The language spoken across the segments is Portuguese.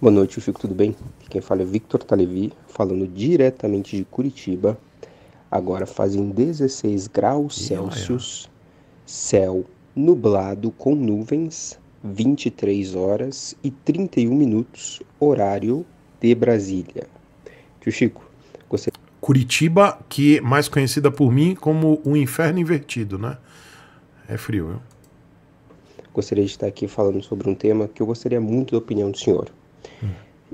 Boa noite, Chico, tudo bem? Quem fala é Victor Talevi, falando diretamente de Curitiba. Agora fazem 16 graus Celsius, céu nublado com nuvens, 23 horas e 31 minutos, horário de Brasília. Tio Chico, você. Curitiba, que é mais conhecida por mim como o inferno invertido, né? É frio, viu? Gostaria de estar aqui falando sobre um tema que eu gostaria muito da opinião do senhor.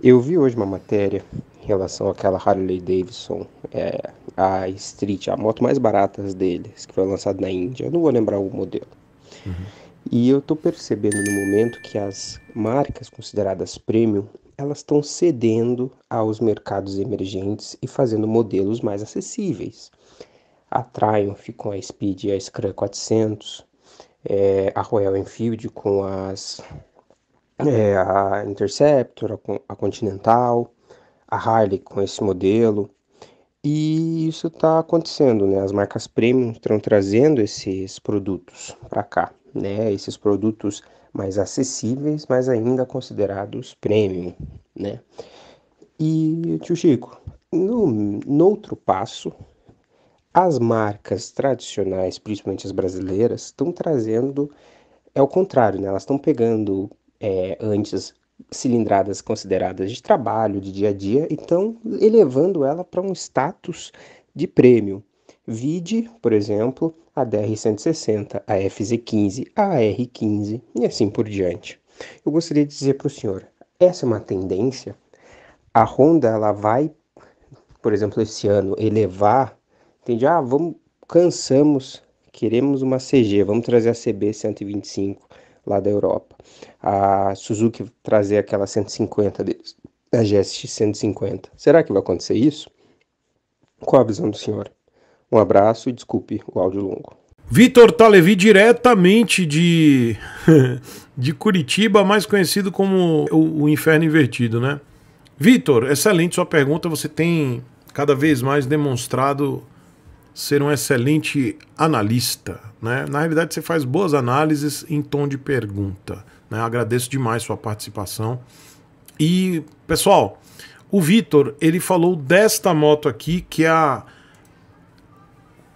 Eu vi hoje uma matéria em relação àquela Harley Davidson, é, a Street, a moto mais barata deles, que foi lançada na Índia. Eu não vou lembrar o modelo. Uhum. E eu estou percebendo no momento que as marcas consideradas premium, elas estão cedendo aos mercados emergentes e fazendo modelos mais acessíveis. A Triumph com a Speed e a Scram 400, é, a Royal Enfield com as é, a Interceptor, a Continental, a Harley com esse modelo. E isso está acontecendo, né? As marcas premium estão trazendo esses produtos para cá, né? Esses produtos mais acessíveis, mas ainda considerados premium, né? E, tio Chico, no, no outro passo, as marcas tradicionais, principalmente as brasileiras, estão trazendo, é o contrário, né? Elas estão pegando é, antes cilindradas consideradas de trabalho, de dia a dia, então elevando ela para um status de prêmio. Vide, por exemplo, a DR-160, a FZ15, a AR-15 e assim por diante. Eu gostaria de dizer para o senhor, essa é uma tendência. A Honda ela vai, por exemplo, esse ano elevar, entende? Ah, vamos, cansamos, queremos uma CG, vamos trazer a CB 125 lá da Europa. A Suzuki trazer aquela 150 deles, a GSX 150. Será que vai acontecer isso? Qual a visão do senhor? Um abraço e desculpe o áudio longo. Vitor Talevi, diretamente de, de Curitiba, mais conhecido como o, o Inferno Invertido, né? Vitor, excelente sua pergunta. Você tem cada vez mais demonstrado ser um excelente analista. Né? Na realidade, você faz boas análises em tom de pergunta. Né? Agradeço demais sua participação. E, pessoal, o Vitor, ele falou desta moto aqui, que é a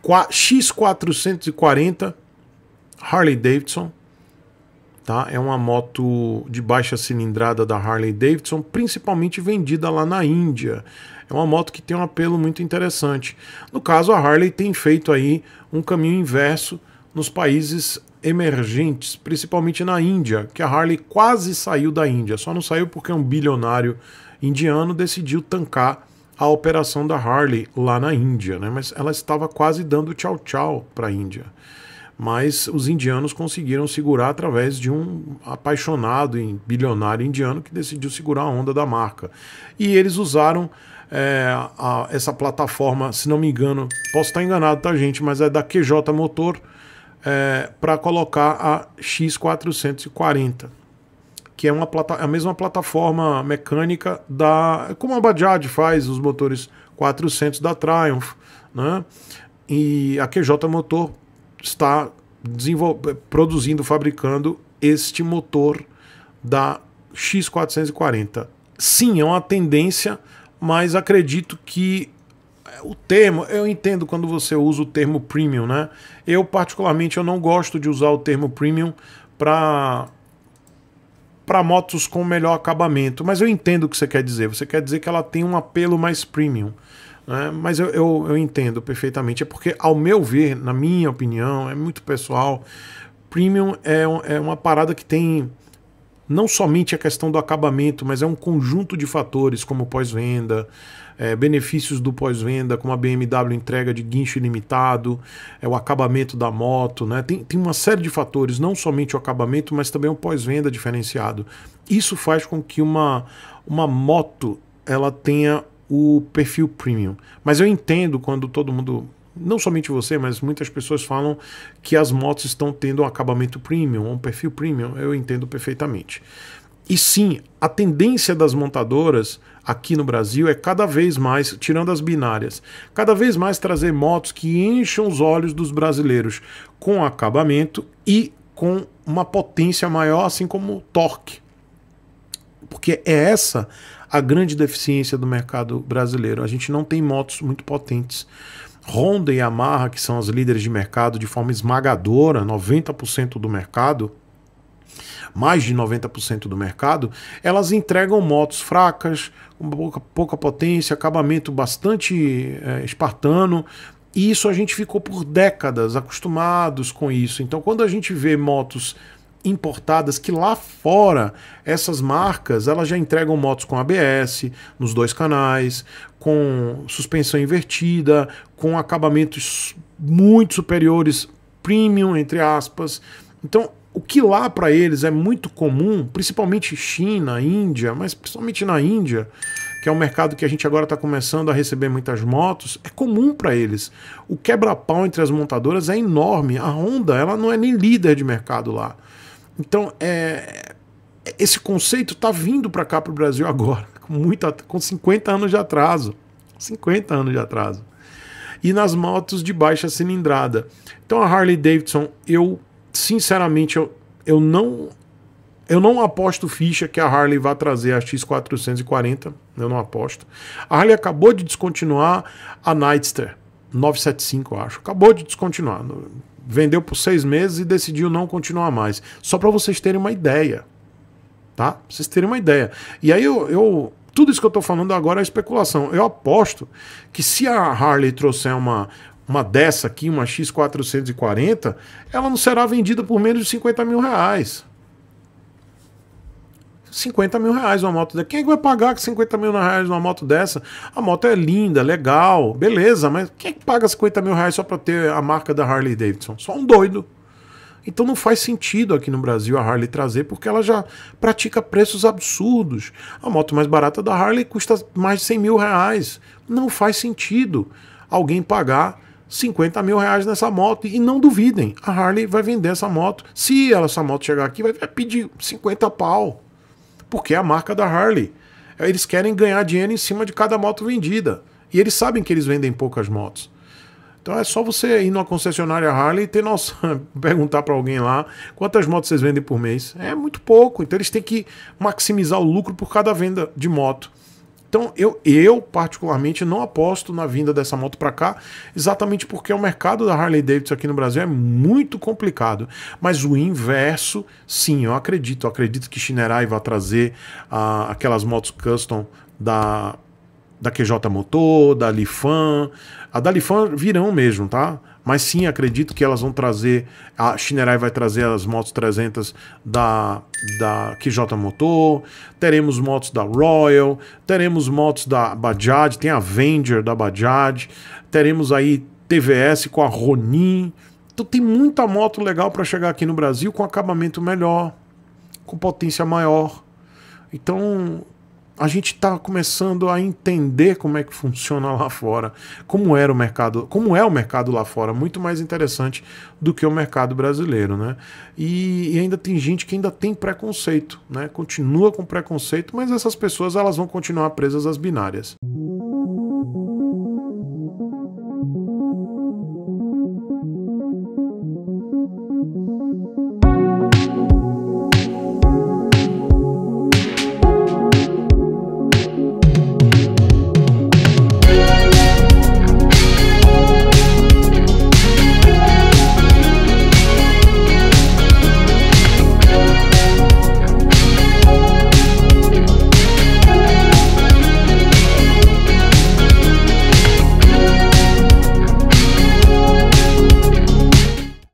X440 Harley Davidson. Tá? É uma moto de baixa cilindrada da Harley Davidson, principalmente vendida lá na Índia. É uma moto que tem um apelo muito interessante. No caso, a Harley tem feito aí um caminho inverso nos países emergentes, principalmente na Índia, que a Harley quase saiu da Índia. Só não saiu porque um bilionário indiano decidiu tancar a operação da Harley lá na Índia, né? Mas ela estava quase dando tchau tchau para a Índia. Mas os indianos conseguiram segurar através de um apaixonado em bilionário indiano que decidiu segurar a onda da marca. E eles usaram é, a, essa plataforma, se não me engano, posso estar enganado, tá, gente? Mas é da QJ Motor é, para colocar a X440, que é uma plata a mesma plataforma mecânica da. como a Bajaj faz os motores 400 da Triumph, né? E a QJ Motor está produzindo, fabricando este motor da X440. Sim, é uma tendência mas acredito que é, o termo, eu entendo quando você usa o termo premium, né? Eu particularmente eu não gosto de usar o termo premium para para motos com melhor acabamento, mas eu entendo o que você quer dizer. Você quer dizer que ela tem um apelo mais premium. Né? Mas eu, eu, eu entendo perfeitamente. É porque, ao meu ver, na minha opinião, é muito pessoal, premium é, é uma parada que tem não somente a questão do acabamento, mas é um conjunto de fatores como pós-venda, é, benefícios do pós-venda, como a BMW entrega de guincho ilimitado, é o acabamento da moto, né? Tem, tem uma série de fatores, não somente o acabamento, mas também o pós-venda diferenciado. Isso faz com que uma, uma moto ela tenha o perfil premium. Mas eu entendo quando todo mundo não somente você, mas muitas pessoas falam que as motos estão tendo um acabamento premium, um perfil premium, eu entendo perfeitamente. E sim, a tendência das montadoras aqui no Brasil é cada vez mais, tirando as binárias, cada vez mais trazer motos que encham os olhos dos brasileiros com acabamento e com uma potência maior, assim como torque. Porque é essa a grande deficiência do mercado brasileiro. A gente não tem motos muito potentes. Honda e Yamaha, que são as líderes de mercado de forma esmagadora, 90% do mercado, mais de 90% do mercado, elas entregam motos fracas, com pouca, pouca potência, acabamento bastante é, espartano. E isso a gente ficou por décadas acostumados com isso. Então, quando a gente vê motos importadas que lá fora essas marcas elas já entregam motos com ABS nos dois canais, com suspensão invertida, com acabamentos muito superiores, premium entre aspas. Então o que lá para eles é muito comum, principalmente China, Índia, mas principalmente na Índia, que é um mercado que a gente agora está começando a receber muitas motos, é comum para eles. O quebra-pau entre as montadoras é enorme. A Honda ela não é nem líder de mercado lá. Então, é, esse conceito está vindo para cá para o Brasil agora, com, muita, com 50 anos de atraso. 50 anos de atraso. E nas motos de baixa cilindrada. Então a Harley Davidson, eu sinceramente, eu, eu não eu não aposto ficha que a Harley vai trazer a X440, eu não aposto. A Harley acabou de descontinuar a Nightster 975, eu acho. Acabou de descontinuar. Vendeu por seis meses e decidiu não continuar mais. Só para vocês terem uma ideia. Tá? Pra vocês terem uma ideia. E aí eu, eu tudo isso que eu estou falando agora é especulação. Eu aposto que se a Harley trouxer uma, uma dessa aqui, uma X440, ela não será vendida por menos de 50 mil reais. 50 mil reais uma moto dessa. Quem é que vai pagar 50 mil reais uma moto dessa? A moto é linda, legal, beleza, mas quem é que paga 50 mil reais só para ter a marca da Harley Davidson? Só um doido. Então não faz sentido aqui no Brasil a Harley trazer, porque ela já pratica preços absurdos. A moto mais barata da Harley custa mais de 100 mil reais. Não faz sentido alguém pagar 50 mil reais nessa moto. E não duvidem, a Harley vai vender essa moto. Se ela, essa moto chegar aqui, vai pedir 50 pau. Porque é a marca da Harley. Eles querem ganhar dinheiro em cima de cada moto vendida. E eles sabem que eles vendem poucas motos. Então é só você ir numa concessionária Harley e ter noção, perguntar para alguém lá quantas motos vocês vendem por mês. É muito pouco. Então eles têm que maximizar o lucro por cada venda de moto. Então eu, eu particularmente não aposto na vinda dessa moto para cá, exatamente porque o mercado da Harley Davidson aqui no Brasil é muito complicado. Mas o inverso, sim, eu acredito. Eu acredito que Shinerai vai trazer uh, aquelas motos custom da da QJ Motor, da Lifan. A da Lifan virão mesmo, tá? Mas sim, acredito que elas vão trazer. A Shinerai vai trazer as motos 300 da, da QJ Motor. Teremos motos da Royal. Teremos motos da Bajaj. Tem a Avenger da Bajaj. Teremos aí TVS com a Ronin. Então tem muita moto legal para chegar aqui no Brasil com acabamento melhor, com potência maior. Então a gente está começando a entender como é que funciona lá fora, como era o mercado, como é o mercado lá fora, muito mais interessante do que o mercado brasileiro, né? E, e, ainda tem gente que ainda tem preconceito, né? Continua com preconceito, mas essas pessoas elas vão continuar presas às binárias.